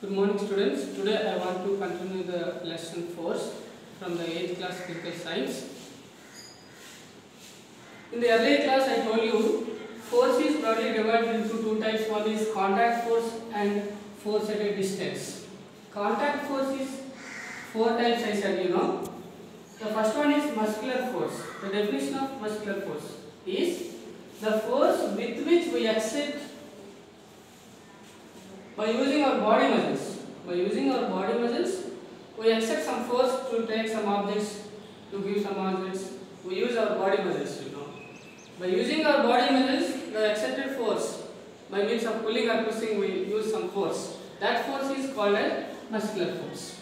Good morning students. Today I want to continue the lesson force from the 8th class physical science. In the earlier class I told you force is broadly divided into two types. One is contact force and force at a distance. Contact force is four types I said you know. The first one is muscular force. The definition of muscular force is the force with which we accept by using our body muscles. By using our body muscles, we accept some force to take some objects, to give some objects. We use our body muscles, you know. By using our body muscles, the accepted force, by means of pulling or pushing, we use some force. That force is called as muscular force.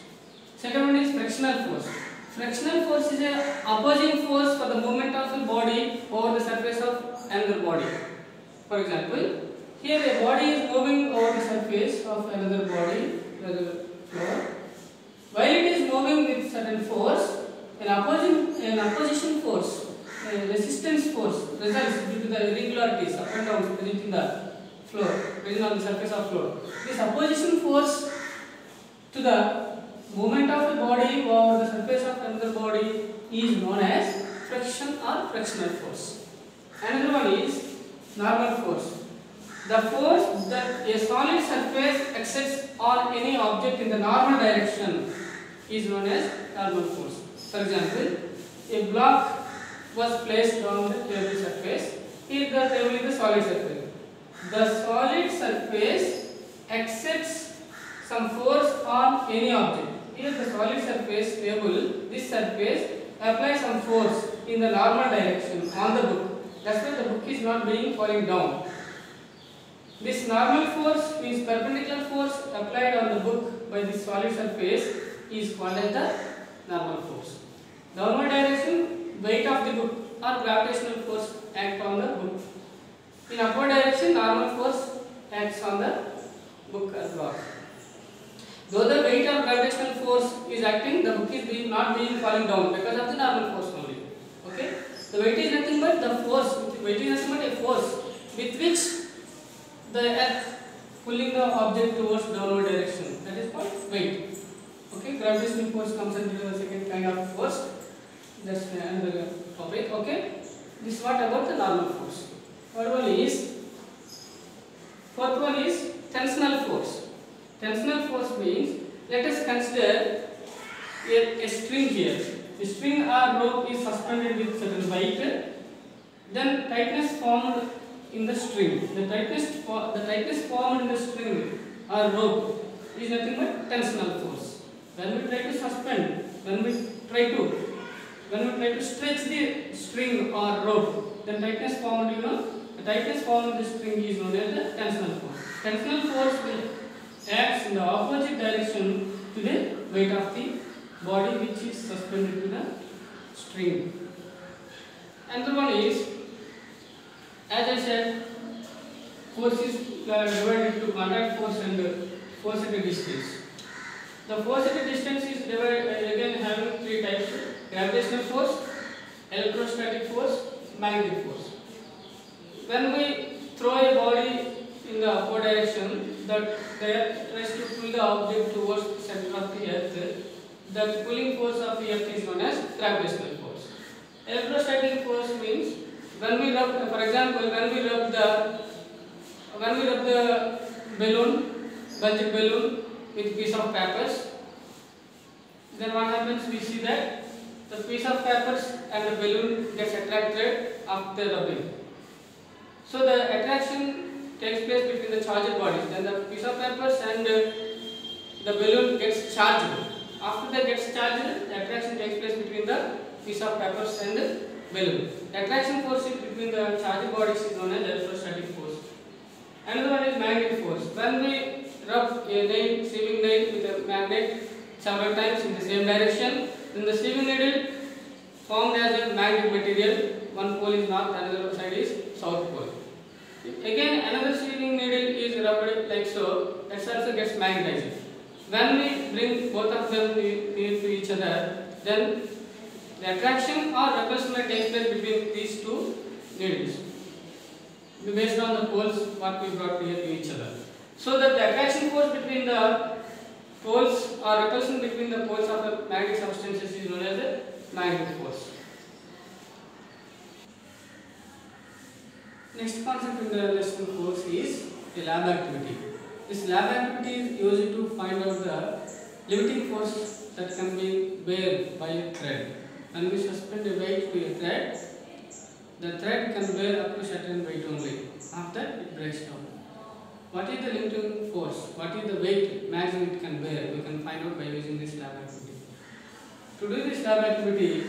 Second one is frictional force. Frictional force is a opposing force for the movement of the body over the surface of another body. For example, here a body is moving over the surface of another body, another floor. While it is moving with certain force, an opposing an opposition force, a resistance force results due to the irregularities up and down present in the floor, present on the surface of floor. This opposition force to the movement of a body over the surface of another body is known as friction or frictional force. Another one is normal force. The force that a solid surface exerts on any object in the normal direction is known as normal force. For example, a block was placed on the table surface. Here the table is the solid surface. The solid surface exerts some force on any object. Here the solid surface table, this surface applies some force in the normal direction on the book. That's why the book is not being falling down. This normal force means perpendicular force applied on the book by this solid surface is called as the normal force. Downward direction, weight of the book or gravitational force act on the book. In upward direction, normal force acts on the book as well. Though the weight of gravitational force is acting, the book is being not being falling down because of the normal force only. Okay? The weight is nothing but the force. Weight is nothing but a force with which the earth pulling the object towards downward direction. That is called weight. Okay, gravitational force comes into the second kind of force. That's another topic. Okay, this is what about the normal force. Third one is fourth one is tensional force. Tensional force means let us consider a, a string here. The string or rope is suspended with certain weight. Then tightness formed in the string. The tightest, the tightness formed in the string or rope is nothing but tensional force. When we try to suspend, when we try to, when we try to stretch the string or rope, then tightness formed, you know, the tightness formed in the string is known as the tensional force. Tensional force will acts in the opposite direction to the weight of the body which is suspended to the string. Another one is as I said, force is divided into contact force and force at a distance. The force at a distance is divided again having three types: gravitational force, electrostatic force, magnetic force. When we throw a body in the upward direction, that the earth tries to pull the object towards the center of the earth. The pulling force of the earth is known as gravitational force. Electrostatic force means when we rub, for example, when we rub the when we rub the balloon, bulging balloon with piece of papers, then what happens? We see that the piece of papers and the balloon gets attracted after rubbing. So the attraction takes place between the charged bodies. Then the piece of papers and uh, the balloon gets charged. After that gets charged, the attraction takes place between the piece of papers and the balloon. The attraction force between the charged bodies is known as electrostatic force. Another one is magnetic force. When we rub a nail, sieving nail with a magnet several times in the same direction, then the sieving needle formed as a magnetic material. One pole is north, another side is south pole. Again, another sieving needle is rubbed like so. That also gets magnetized. When we bring both of them near to each other, then the attraction or repulsion may take place between these two needles based on the poles what we brought near to each other. So that the attraction force between the poles or repulsion between the poles of a magnetic substances is known as the magnetic force. Next concept in the lesson course is the lab activity. This lab activity is used to find out the limiting force that can be bear by a thread. When we suspend a weight to a thread, the thread can bear up to certain weight only. After it breaks down. What is the limiting force? What is the weight maximum it can bear? We can find out by using this lab activity. To do this lab activity,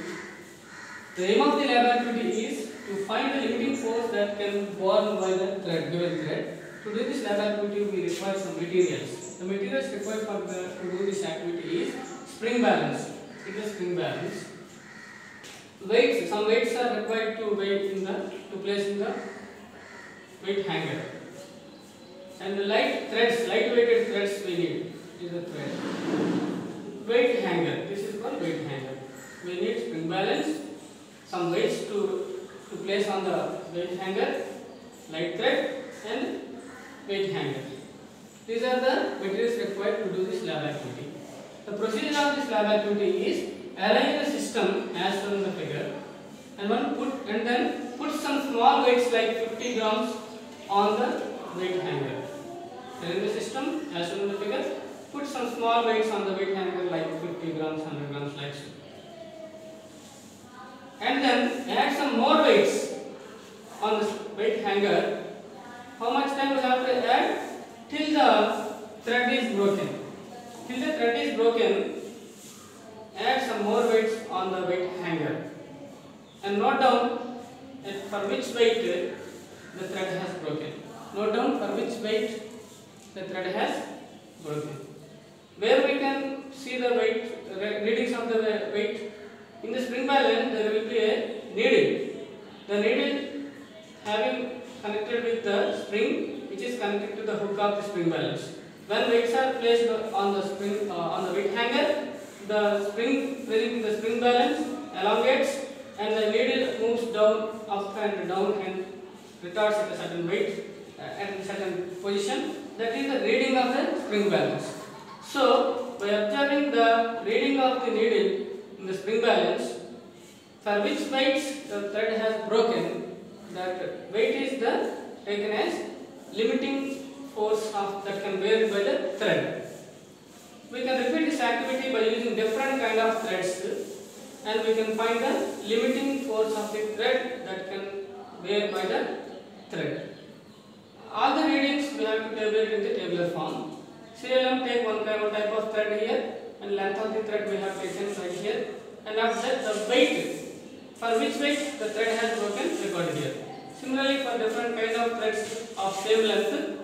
the aim of the lab activity is to find the limiting force that can borne by the thread, given thread. To do this lab activity, we require some materials. The materials required for the, to do this activity is spring balance. It is spring balance. Weights, some weights are required to weight in the to place in the weight hanger. And the light threads, light weighted threads we need is the thread. Weight hanger. This is called weight hanger. We need spring balance, some weights to to place on the weight hanger, light thread, and weight hanger. These are the materials required to do this lab activity. The procedure of this lab activity is arrange the system as shown in the figure, and one put and then put some small weights like 50 grams on the weight hanger. Arrange the system as shown in the figure. Put some small weights on the weight hanger like 50 grams, 100 grams, like so and then add some more weights on the weight hanger. How much time we have to add? Till the thread is broken. Till the thread is broken, add some more weights on the weight hanger. And note down for which weight the thread has broken. Note down for which weight the thread has broken. Where we can see the weight, readings of the weight in the spring balance, there will be a needle. The needle having connected with the spring, which is connected to the hook of the spring balance. When weights are placed on the spring uh, on the weight hanger, the spring present the spring balance elongates, and the needle moves down, up and down, and retards at a certain weight uh, at a certain position. That is the reading of the spring balance. So, by observing the reading of the needle in the spring balance, for which weights the thread has broken, that weight is the taken as limiting force of that can bear by the thread. We can repeat this activity by using different kind of threads and we can find the limiting force of the thread that can bear by the thread. All the readings we have to in the tabular form. CLM take one kind of type of thread here and length of the thread we have taken right here and after that the weight for which weight the thread has broken recorded here. Similarly for different kind of threads of same length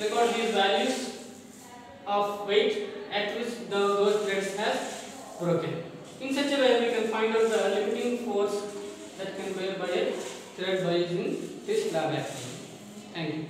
record these values of weight at which the, those threads has broken. In such a way we can find out the limiting force that can bear by a thread by using this lab activity.